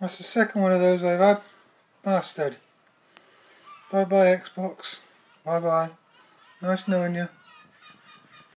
That's the second one of those I've had. Bastard. Bye bye Xbox. Bye bye. Nice knowing you.